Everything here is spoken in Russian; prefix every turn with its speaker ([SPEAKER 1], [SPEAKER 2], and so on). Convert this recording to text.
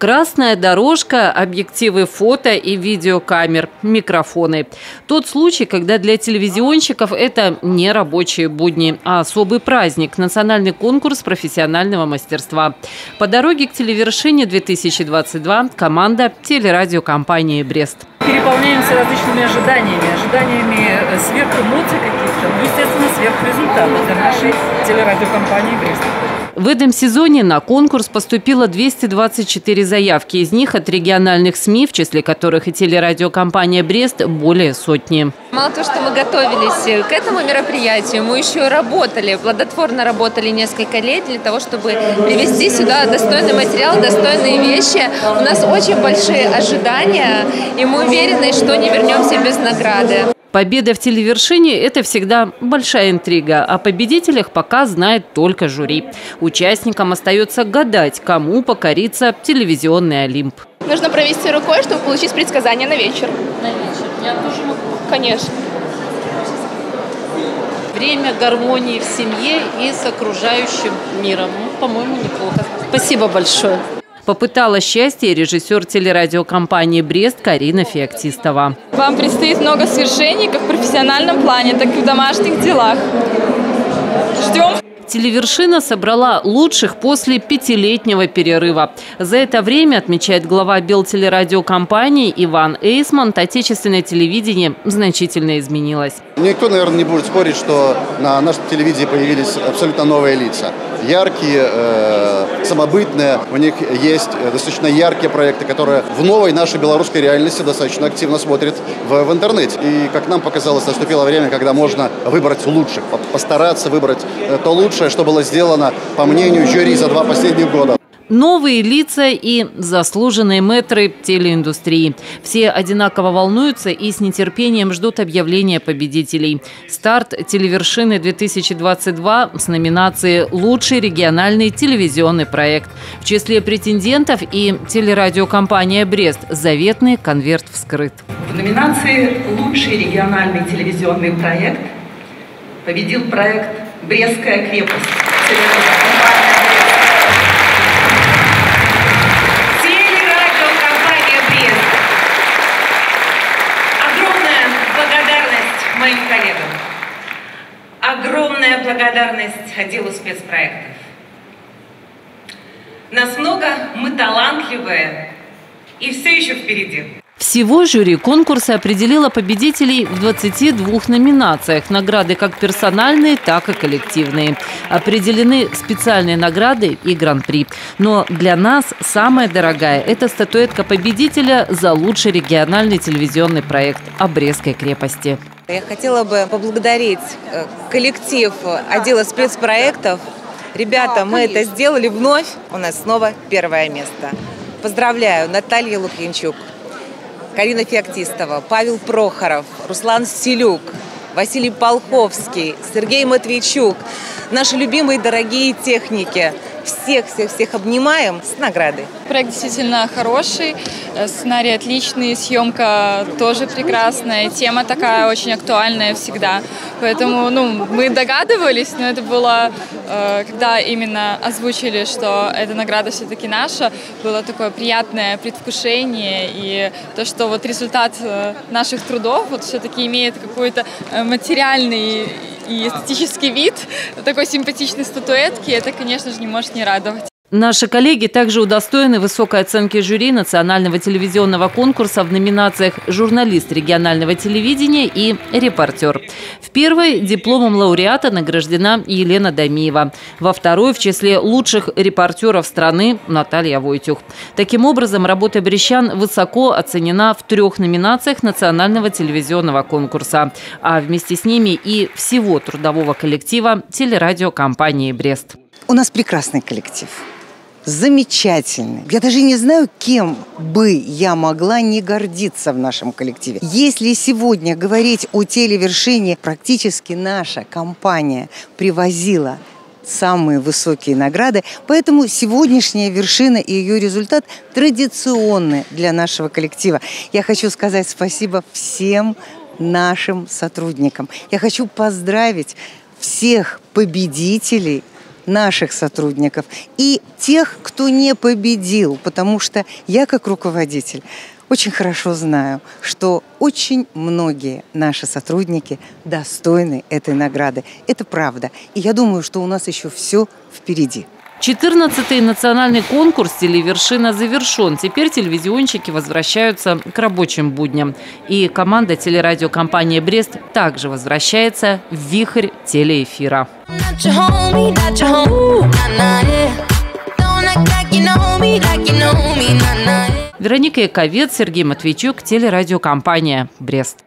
[SPEAKER 1] Красная дорожка, объективы фото и видеокамер, микрофоны. Тот случай, когда для телевизионщиков это не рабочие будни, а особый праздник – национальный конкурс профессионального мастерства. По дороге к телевершине 2022 команда телерадиокомпании «Брест».
[SPEAKER 2] Переполняемся различными ожиданиями, ожиданиями сверхэмоций каких-то, ну, естественно, сверхрезультатов для нашей телерадиокомпании «Брест».
[SPEAKER 1] В этом сезоне на конкурс поступило 224 заявки. Из них от региональных СМИ, в числе которых и телерадиокомпания «Брест», более сотни.
[SPEAKER 3] Мало того, что мы готовились к этому мероприятию, мы еще работали, плодотворно работали несколько лет для того, чтобы привести сюда достойный материал, достойные вещи. У нас очень большие ожидания, и мы уверены, что не вернемся без награды.
[SPEAKER 1] Победа в телевершине – это всегда большая интрига. О победителях пока знает только жюри. Участникам остается гадать, кому покорится телевизионный Олимп.
[SPEAKER 4] Нужно провести рукой, чтобы получить предсказание на вечер.
[SPEAKER 1] На вечер? Я тоже могу?
[SPEAKER 4] Конечно.
[SPEAKER 1] Время гармонии в семье и с окружающим миром. Ну, по-моему, неплохо. Спасибо большое. Попытала счастье режиссер телерадиокомпании «Брест» Карина Феоктистова.
[SPEAKER 5] Вам предстоит много свершений как в профессиональном плане, так и в домашних делах. Ждем.
[SPEAKER 1] Телевершина собрала лучших после пятилетнего перерыва. За это время, отмечает глава Белтелерадиокомпании Иван Эйсмонт, отечественное телевидение значительно изменилось.
[SPEAKER 6] Никто, наверное, не будет спорить, что на нашем телевидении появились абсолютно новые лица. Яркие, э, самобытные. У них есть достаточно яркие проекты, которые в новой нашей белорусской реальности достаточно активно смотрят в, в интернете. И, как нам показалось, наступило время, когда можно выбрать лучших, постараться выбрать э, то лучшее, что было сделано, по мнению жюри, за два последних года
[SPEAKER 1] новые лица и заслуженные мэтры телеиндустрии. Все одинаково волнуются и с нетерпением ждут объявления победителей. Старт телевершины 2022 с номинацией «Лучший региональный телевизионный проект». В числе претендентов и телерадиокомпания «Брест» «Заветный конверт вскрыт».
[SPEAKER 2] В номинации «Лучший региональный телевизионный проект» победил проект «Брестская крепость».
[SPEAKER 7] Огромная благодарность отделу спецпроектов. Нас много, мы талантливые и все еще впереди.
[SPEAKER 1] Всего жюри конкурса определило победителей в 22 номинациях. Награды как персональные, так и коллективные. Определены специальные награды и гран-при. Но для нас самая дорогая – это статуэтка победителя за лучший региональный телевизионный проект о Брестской крепости.
[SPEAKER 3] Я хотела бы поблагодарить э, коллектив отдела спецпроектов. Ребята, мы это сделали вновь. У нас снова первое место. Поздравляю Наталья Лукьянчук, Карина Феоктистова, Павел Прохоров, Руслан Селюк, Василий Полховский, Сергей Матвейчук, наши любимые дорогие техники – всех-всех-всех обнимаем с наградой.
[SPEAKER 5] Проект действительно хороший, э, сценарий отличный, съемка тоже прекрасная, тема такая очень актуальная всегда. Поэтому ну, мы догадывались, но это было, э, когда именно озвучили, что эта награда все-таки наша, было такое приятное предвкушение и то, что вот результат э, наших трудов вот все-таки имеет какой-то материальный и эстетический вид такой симпатичной статуэтки, это, конечно же, не может не радовать.
[SPEAKER 1] Наши коллеги также удостоены высокой оценки жюри национального телевизионного конкурса в номинациях «Журналист регионального телевидения» и «Репортер». В первой дипломом лауреата награждена Елена Дамиева. Во второй в числе лучших репортеров страны Наталья Войтюх. Таким образом, работа брещан высоко оценена в трех номинациях национального телевизионного конкурса, а вместе с ними и всего трудового коллектива телерадиокомпании «Брест».
[SPEAKER 8] У нас прекрасный коллектив замечательный. Я даже не знаю, кем бы я могла не гордиться в нашем коллективе. Если сегодня говорить о телевершине, практически наша компания привозила самые высокие награды. Поэтому сегодняшняя вершина и ее результат традиционны для нашего коллектива. Я хочу сказать спасибо всем нашим сотрудникам. Я хочу поздравить всех победителей наших сотрудников и тех, кто не победил, потому что я как руководитель очень хорошо знаю, что очень многие наши сотрудники достойны этой награды. Это правда. И я думаю, что у нас еще все впереди.
[SPEAKER 1] 14-й национальный конкурс «Телевершина» завершен. Теперь телевизионщики возвращаются к рабочим будням. И команда телерадиокомпании «Брест» также возвращается в вихрь телеэфира. Вероника Яковец, Сергей Матвейчук, телерадиокомпания «Брест».